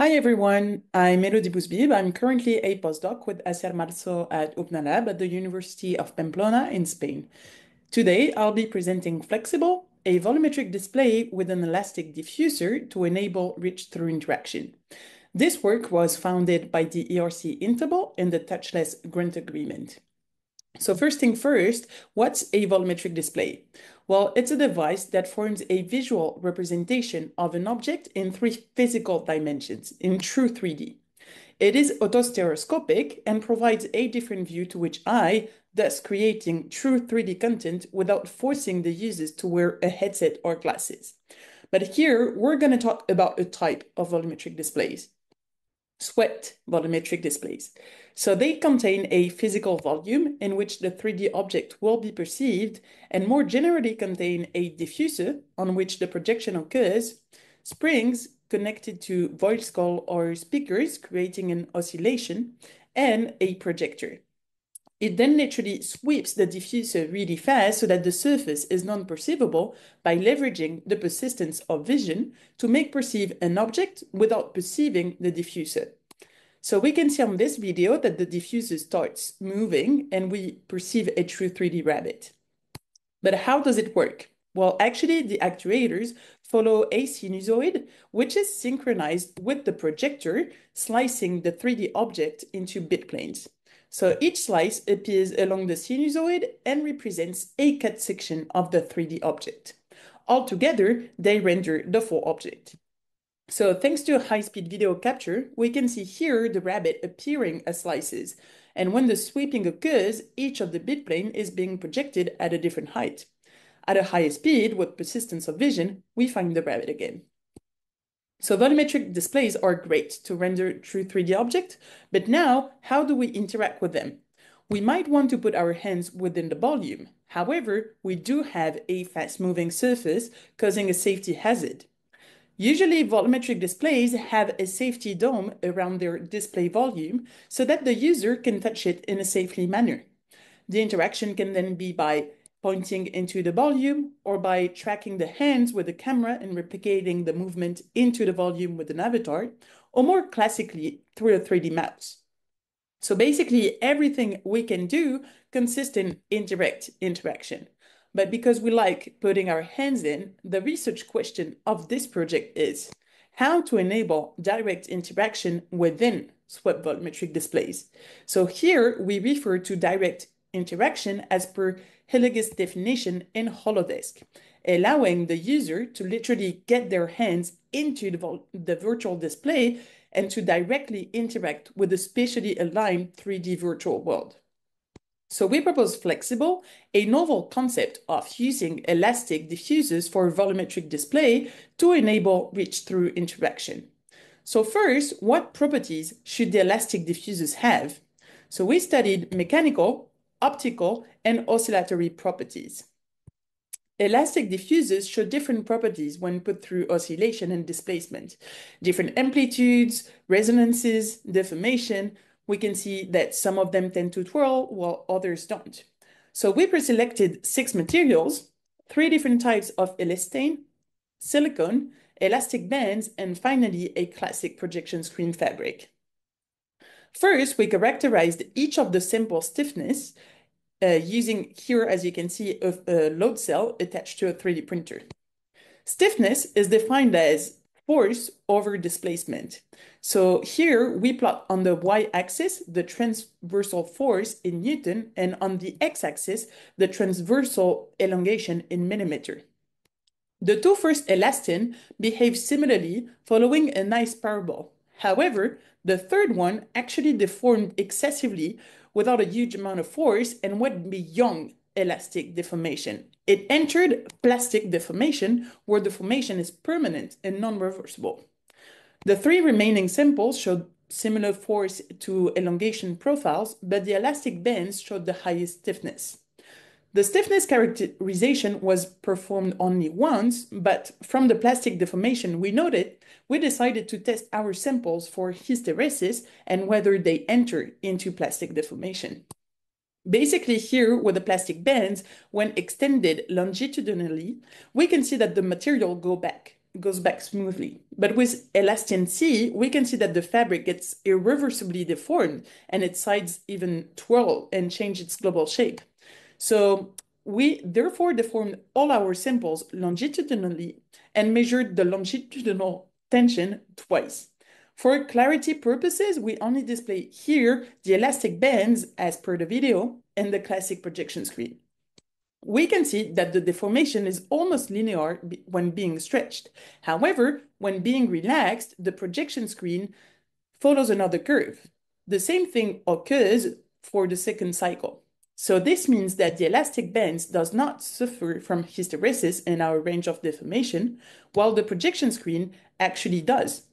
Hi everyone, I'm Elodie Bouzbib. I'm currently a postdoc with Asier Marzo at UPNALAB at the University of Pamplona in Spain. Today I'll be presenting FlexiVol, a volumetric display with an elastic diffuser to enable reach-through interaction. This work was founded by the ERC Interval in the Touchless Grant Agreement. So first thing first, what's a volumetric display? Well, it's a device that forms a visual representation of an object in three physical dimensions, in true 3D. It is autostereoscopic and provides a different view to each eye, thus creating true 3D content without forcing the users to wear a headset or glasses. But here, we're going to talk about a type of volumetric displays swept volumetric displays. So they contain a physical volume in which the 3D object will be perceived, and more generally contain a diffuser on which the projection occurs, springs connected to voice coil or speakers creating an oscillation, and a projector. It then literally sweeps the diffuser really fast so that the surface is non-perceivable by leveraging the persistence of vision to make perceive an object without perceiving the diffuser. So we can see on this video that the diffuser starts moving and we perceive a true 3D rabbit. But how does it work? Well, actually, the actuators follow a sinusoid, which is synchronized with the projector, slicing the 3D object into bit planes. So each slice appears along the sinusoid and represents a cut section of the 3D object. Altogether, they render the full object. So thanks to high-speed video capture, we can see here the rabbit appearing as slices. And when the sweeping occurs, each of the bit plane is being projected at a different height. At a higher speed, with persistence of vision, we find the rabbit again. So volumetric displays are great to render true 3D objects, but now how do we interact with them? We might want to put our hands within the volume. However, we do have a fast-moving surface causing a safety hazard. Usually, volumetric displays have a safety dome around their display volume so that the user can touch it in a safely manner. The interaction can then be by pointing into the volume or by tracking the hands with the camera and replicating the movement into the volume with an avatar, or more classically through a 3D mouse. So basically everything we can do consists in indirect interaction. But because we like putting our hands in, the research question of this project is how to enable direct interaction within swept volumetric displays. So here we refer to direct interaction as per Hilliges definition in Holodesk, allowing the user to literally get their hands into the, the virtual display and to directly interact with the spatially aligned 3D virtual world. So we propose FlexiVol, a novel concept of using elastic diffusers for volumetric display to enable reach-through interaction. So first, what properties should the elastic diffusers have? So we studied mechanical, optical, and oscillatory properties. Elastic diffusers show different properties when put through oscillation and displacement. Different amplitudes, resonances, deformation. We can see that some of them tend to twirl while others don't. So we preselected six materials, three different types of elastane, silicone, elastic bands, and finally a classic projection screen fabric. First, we characterized each of the sample stiffness uh, using here, as you can see, a, a load cell attached to a 3D printer. Stiffness is defined as force over displacement. So here we plot on the y-axis the transversal force in Newton and on the x-axis the transversal elongation in millimeter. The two first elastane behave similarly following a nice parabol. However, the third one actually deformed excessively without a huge amount of force and went beyond elastic deformation. It entered plastic deformation, where deformation is permanent and non-reversible. The three remaining samples showed similar force to elongation profiles, but the elastic bands showed the highest stiffness. The stiffness characterization was performed only once, but from the plastic deformation we noted, we decided to test our samples for hysteresis and whether they enter into plastic deformation. Basically here with the plastic bands, when extended longitudinally, we can see that the material go back, goes back smoothly. But with Elastane C, we can see that the fabric gets irreversibly deformed and its sides even twirl and change its global shape. So we therefore deformed all our samples longitudinally and measured the longitudinal tension twice. For clarity purposes, we only display here the elastic bands as per the video and the classic projection screen. We can see that the deformation is almost linear when being stretched. However, when being relaxed, the projection screen follows another curve. The same thing occurs for the second cycle. So this means that the elastic bands does not suffer from hysteresis in our range of deformation, while the projection screen actually does.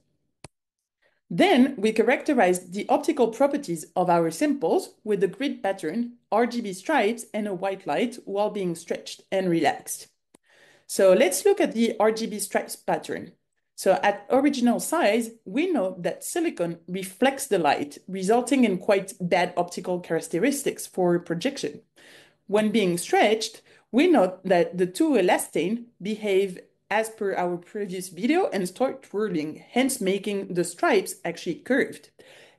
Then we characterize the optical properties of our samples with a grid pattern, RGB stripes, and a white light while being stretched and relaxed. So let's look at the RGB stripes pattern. So at original size, we know that silicon reflects the light, resulting in quite bad optical characteristics for projection. When being stretched, we note that the two elastane behave as per our previous video and start twirling, hence making the stripes actually curved.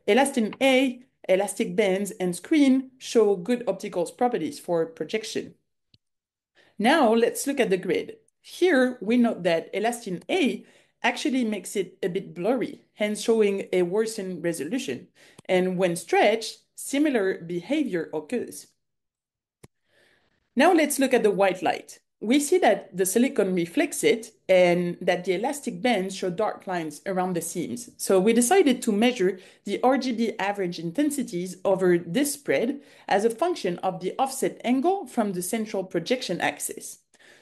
Elastane A, elastic bands, and screen show good optical properties for projection. Now let's look at the grid. Here we note that elastane A actually makes it a bit blurry, hence showing a worsened resolution. And when stretched, similar behavior occurs. Now let's look at the white light we see that the silicon reflects it and that the elastic bands show dark lines around the seams. So we decided to measure the RGB average intensities over this spread as a function of the offset angle from the central projection axis.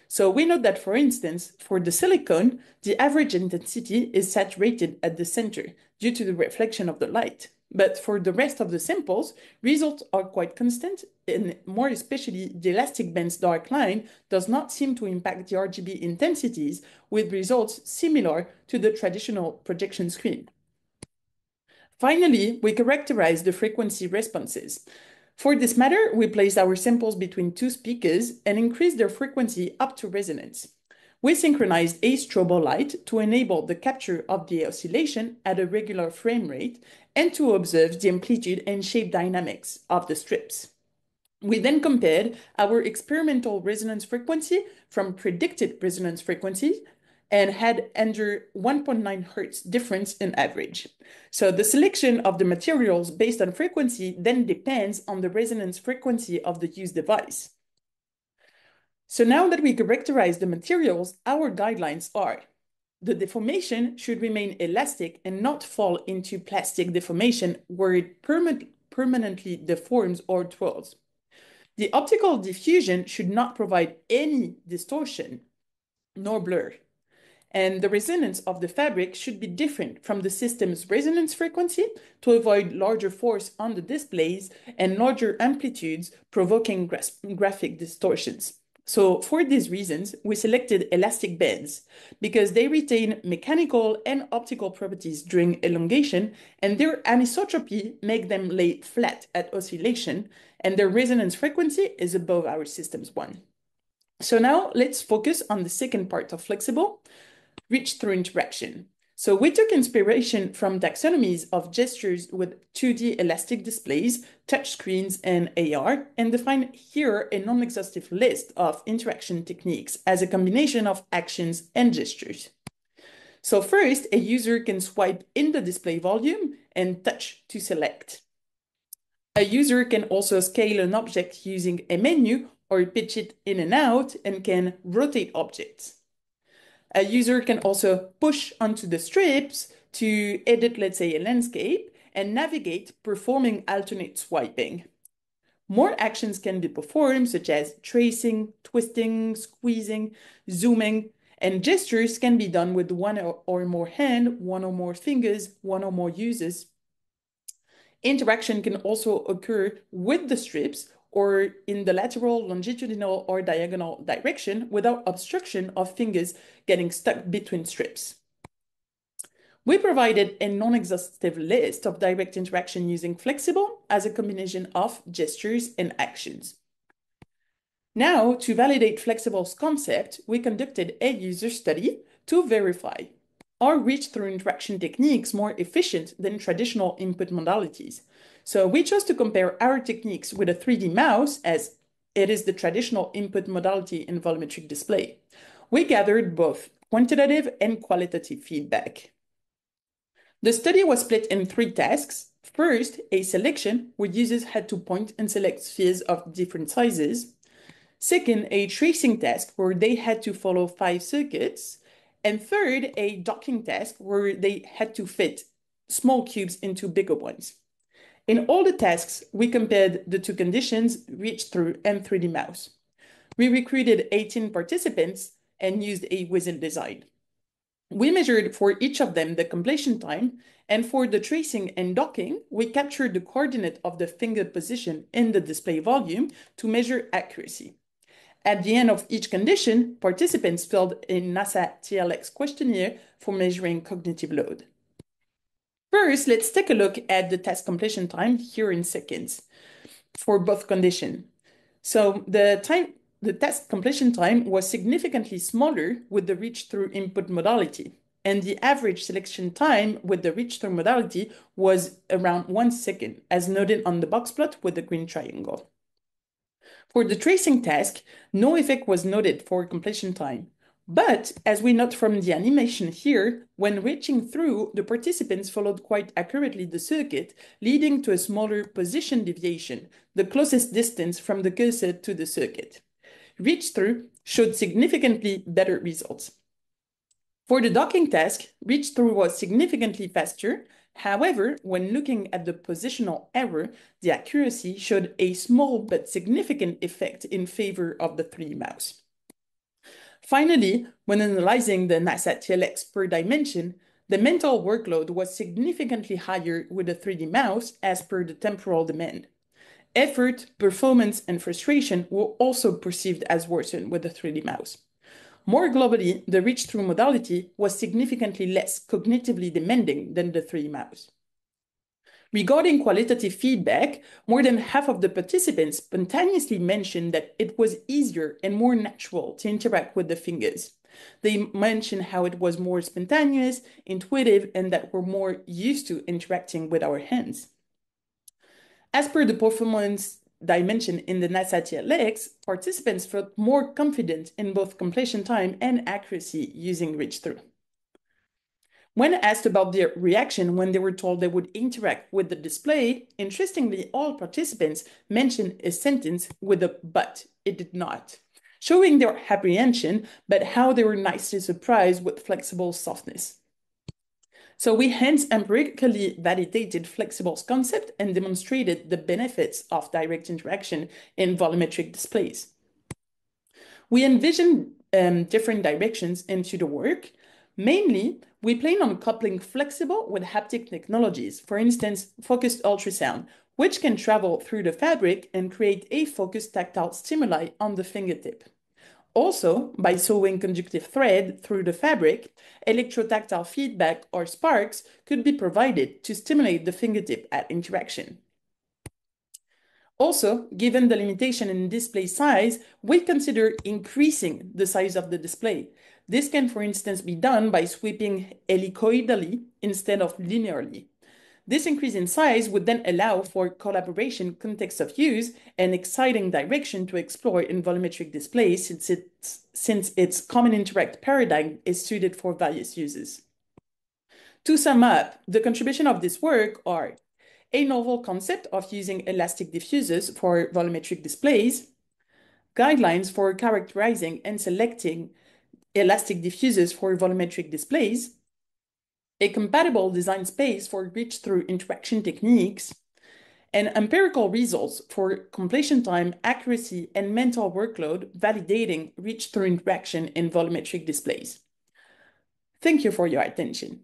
So we know that, for instance, for the silicon, the average intensity is saturated at the center due to the reflection of the light. But for the rest of the samples, results are quite constant, and more especially the elastic band's dark line does not seem to impact the RGB intensities, with results similar to the traditional projection screen. Finally, we characterize the frequency responses. For this matter, we place our samples between two speakers and increase their frequency up to resonance. We synchronized a strobo light to enable the capture of the oscillation at a regular frame rate and to observe the amplitude and shape dynamics of the strips. We then compared our experimental resonance frequency from predicted resonance frequency and had under 1.9 hertz difference in average. So the selection of the materials based on frequency then depends on the resonance frequency of the used device. So now that we characterize the materials, our guidelines are the deformation should remain elastic and not fall into plastic deformation where it perma permanently deforms or twirls. The optical diffusion should not provide any distortion nor blur. And the resonance of the fabric should be different from the system's resonance frequency to avoid larger force on the displays and larger amplitudes provoking gra graphic distortions. So for these reasons, we selected elastic bands because they retain mechanical and optical properties during elongation and their anisotropy make them lay flat at oscillation and their resonance frequency is above our system's one. So now let's focus on the second part of FlexiVol, reach through interaction. So we took inspiration from taxonomies of gestures with 2D elastic displays, touchscreens, and AR, and defined here a non-exhaustive list of interaction techniques as a combination of actions and gestures. So first, a user can swipe in the display volume and touch to select. A user can also scale an object using a menu or pitch it in and out and can rotate objects. A user can also push onto the strips to edit, let's say, a landscape and navigate performing alternate swiping. More actions can be performed, such as tracing, twisting, squeezing, zooming, and gestures can be done with one or more hand, one or more fingers, one or more users. Interaction can also occur with the strips or in the lateral, longitudinal, or diagonal direction without obstruction of fingers getting stuck between strips. We provided a non-exhaustive list of direct interaction using FlexiVol as a combination of gestures and actions. Now, to validate FlexiVol's concept, we conducted a user study to verify are reached through interaction techniques more efficient than traditional input modalities? So we chose to compare our techniques with a 3D mouse as it is the traditional input modality in volumetric display. We gathered both quantitative and qualitative feedback. The study was split in three tasks. First, a selection where users had to point and select spheres of different sizes. Second, a tracing task where they had to follow five circuits. And third, a docking task where they had to fit small cubes into bigger ones. In all the tasks, we compared the two conditions, reach through and 3D mouse. We recruited 18 participants and used a wizard design. We measured for each of them the completion time, and for the tracing and docking, we captured the coordinate of the finger position in the display volume to measure accuracy. At the end of each condition, participants filled a NASA TLX questionnaire for measuring cognitive load. First, let's take a look at the task completion time here in seconds for both conditions. So the time, the task completion time was significantly smaller with the reach-through input modality, and the average selection time with the reach-through modality was around one second, as noted on the box plot with the green triangle. For the tracing task, no effect was noted for completion time. But as we note from the animation here, when reaching through, the participants followed quite accurately the circuit, leading to a smaller position deviation, the closest distance from the cursor to the circuit. Reach through showed significantly better results. For the docking task, reach through was significantly faster, However, when looking at the positional error, the accuracy showed a small but significant effect in favor of the 3D mouse. Finally, when analyzing the NASA TLX per dimension, the mental workload was significantly higher with the 3D mouse as per the temporal demand. Effort, performance, and frustration were also perceived as worsened with the 3D mouse. More globally, the reach-through modality was significantly less cognitively demanding than the 3D mouse. Regarding qualitative feedback, more than half of the participants spontaneously mentioned that it was easier and more natural to interact with the fingers. They mentioned how it was more spontaneous, intuitive, and that we're more used to interacting with our hands. As per the performance dimension in the NASA TLX, participants felt more confident in both completion time and accuracy using reach-through. When asked about their reaction when they were told they would interact with the display, interestingly, all participants mentioned a sentence with a but, it did not, showing their apprehension, but how they were nicely surprised with flexible softness. So we hence empirically validated FlexiVol's concept and demonstrated the benefits of direct interaction in volumetric displays. We envisioned um, different directions into the work. Mainly, we plan on coupling FlexiVol with haptic technologies, for instance, focused ultrasound, which can travel through the fabric and create a focused tactile stimuli on the fingertip. Also, by sewing conductive thread through the fabric, electrotactile feedback or sparks could be provided to stimulate the fingertip at interaction. Also, given the limitation in display size, we consider increasing the size of the display. This can, for instance, be done by sweeping helicoidally instead of linearly. This increase in size would then allow for collaboration, context of use, and exciting direction to explore in volumetric displays since its, since its common interact paradigm is suited for various uses. To sum up, the contribution of this work are a novel concept of using elastic diffusers for volumetric displays, guidelines for characterizing and selecting elastic diffusers for volumetric displays, a compatible design space for reach-through interaction techniques, and empirical results for completion time, accuracy, and mental workload validating reach-through interaction in volumetric displays. Thank you for your attention.